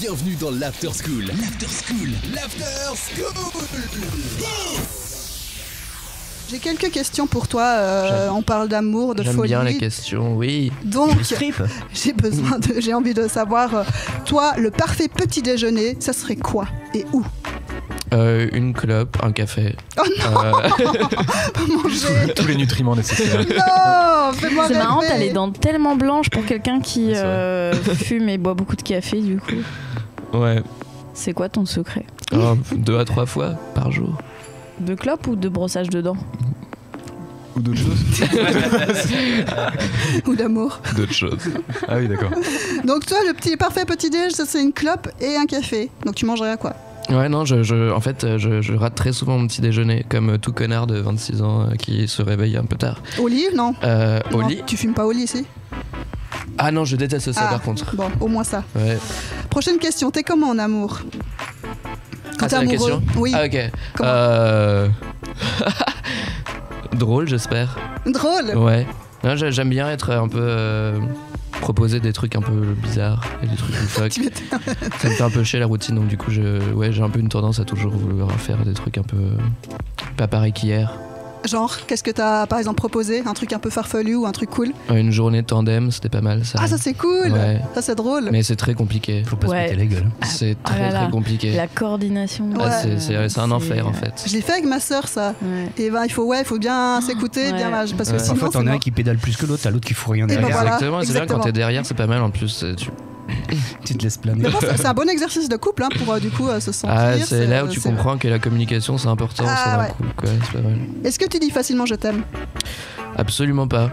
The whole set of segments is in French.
Bienvenue dans l'After School. L'After School. L'After School. J'ai quelques questions pour toi. euh, on parle d'amour, de J'aime folie. bien les questions, oui. Donc, j'ai besoin de, j'ai envie de savoir, euh, toi, le parfait petit déjeuner, ça serait quoi et où Euh, une clope, un café. Oh non Manger. Tous les nutriments nécessaires. Non, fais-moi C'est marrant, t'as les dents tellement blanches pour quelqu'un qui euh, fume et boit beaucoup de café, du coup. Ouais. C'est quoi ton secret Oh, deux à trois fois par jour. De clope ou de brossage de dents Ou d'autres choses Ou d'amour. D'autres choses. Ah oui, d'accord. Donc toi, le petit parfait petit déj, ça c'est une clope et un café. Donc tu mangerais à quoi? Ouais, non, je, je- en fait, je, je rate très souvent mon petit déjeuner, comme tout connard de 26 ans euh, qui se réveille un peu tard. Au lit Non. Euh, au Non, lit Tu fumes pas au lit ici Ah non, je déteste ça Ah. par contre. Bon, au moins ça. Ouais. Prochaine question, t'es comment en amour Quand Ah, t'es c'est la amoureux question Oui. Ah, ok. Comment Euh... Drôle, j'espère. Drôle Ouais. J'aime bien être un peu. euh, proposer des trucs un peu bizarres et des trucs m'étais- Ça me fait un peu chier la routine, donc du coup, je, ouais, j'ai un peu une tendance à toujours vouloir faire des trucs un peu. Pas pareil qu'hier. Genre, qu'est-ce que t'as par exemple proposé? Un truc un peu farfelu ou un truc cool? Euh, Une journée tandem, c'était pas mal ça. Ah, ça c'est cool Ouais. Ça c'est drôle Mais c'est très compliqué. Faut pas Ouais. se péter la gueule. C'est Ah très là là. très compliqué. La coordination. Ah, Ouais. c'est- c'est c'est un enfer en fait. Je l'ai fait avec ma sœur ça. Ouais. Et ben il faut ouais, il faut bien s'écouter, ouais. bien parce que sinon Parfois, t'en c'est as un qui pédale plus que l'autre, t'as l'autre qui fout rien ben derrière. voilà, exactement, c'est bien quand t'es derrière, c'est pas mal en plus. c'est- Tu... Tu te laisses planer. C'est c'est un bon exercice de couple hein, pour euh, du coup euh, se sentir. Ah, c'est là où tu c'est- comprends que la communication c'est important Ah, sur un couple. Est-ce que tu dis facilement je t'aime? Absolument pas.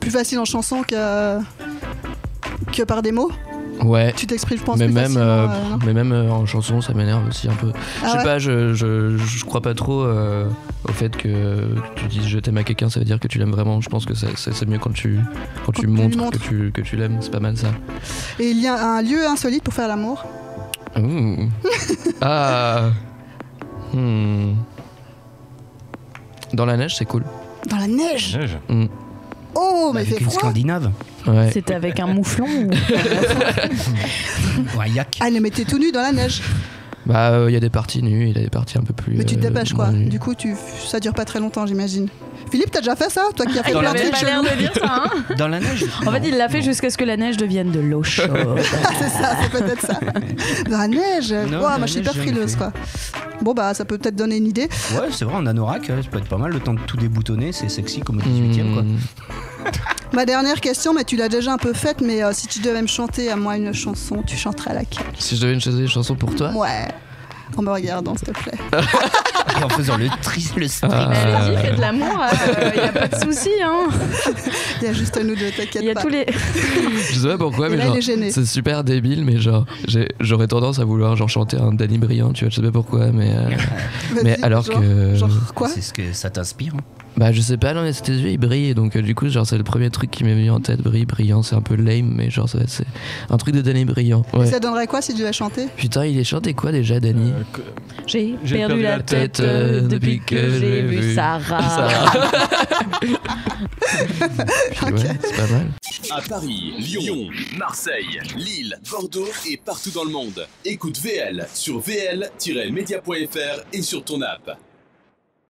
Plus facile en chanson que que par des mots? Ouais. Tu t'exprimes, je pense, mais plus même, euh, euh, mais même euh, en chanson, ça m'énerve aussi un peu. Ah je sais ouais pas, je, je, je crois pas trop euh, au fait que tu dises je t'aime à quelqu'un, ça veut dire que tu l'aimes vraiment. Je pense que c'est- mieux quand tu, quand tu montres montres. que tu, que tu l'aimes, c'est pas mal ça. Et il y a un lieu insolite pour faire l'amour. Ah. Hmm. Dans la neige, c'est cool. Dans la neige Neige. Oh, mais fait une froid Scandinave. Ouais. C'était avec un mouflon ou... Ou un yak. Ah, mais t'es tout nu dans la neige. Bah, il y a des parties nues, il y a des parties un peu plus. Mais tu te euh, dépêches quoi. nues. Du coup, tu... ça dure pas très longtemps, j'imagine. Philippe, t'as déjà fait ça Toi qui as fait Dans plein la de trucs l'air chelous. de dire ça, hein Dans la neige En fait, il l'a fait jusqu'à ce que la neige devienne de l'eau chaude. Ah, c'est ça, c'est peut-être ça. Dans la neige Non, Ouah, dans Moi, la je suis hyper frileuse fait. quoi. Bon, bah, ça peut peut-être donner une idée. Ouais, c'est vrai, en anorak, ça peut être pas mal. Le temps de tout déboutonner, c'est sexy comme au 18ème, quoi. Ma dernière question, mais tu l'as déjà un peu faite, mais euh, si tu devais me chanter à moi une chanson, tu chanterais laquelle? Si je devais choisir une chanson pour toi? Ouais. En me regardant, s'il te plaît. Et en faisant le triste, le. Ah. Mais allez-y, faites de l'amour, il a pas de souci. Hein. Il y a juste nous deux, Il y t'inquiète a pas. tous les. Je sais pas pourquoi, mais là, genre, il est gêné. c'est super débile, mais genre, j'ai- j'aurais tendance à vouloir genre chanter un Danny Briand, tu vois, je sais pas pourquoi, mais, euh, mais alors genre- que, Genre quoi C'est ce que ça t'inspire. hein. bah je sais pas, non mais tes yeux ils brillent, donc euh, du coup genre c'est le premier truc qui m'est venu en tête, brille, brillant, c'est un peu lame, mais genre c'est un truc de Danny Briand. Et Ouais. Ça donnerait quoi si tu devais chanter Putain, il est chanté quoi déjà, Danny? Euh, J'ai J'ai perdu, la tête, euh, depuis que j'ai vu Sarah. Puis ouais, c'est pas mal. À Paris, Lyon, Marseille, Lille, Bordeaux et partout dans le monde. Écoute VL sur vl-media.fr et sur ton app.